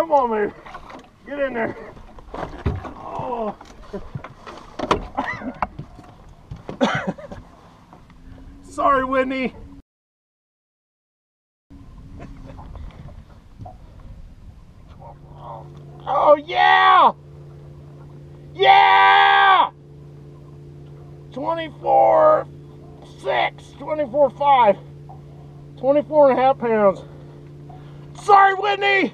Come on, man. Get in there. Oh. Sorry, Whitney. Oh, yeah! Yeah! 24, 6, 24, 5, 24 and a half pounds. Sorry, Whitney!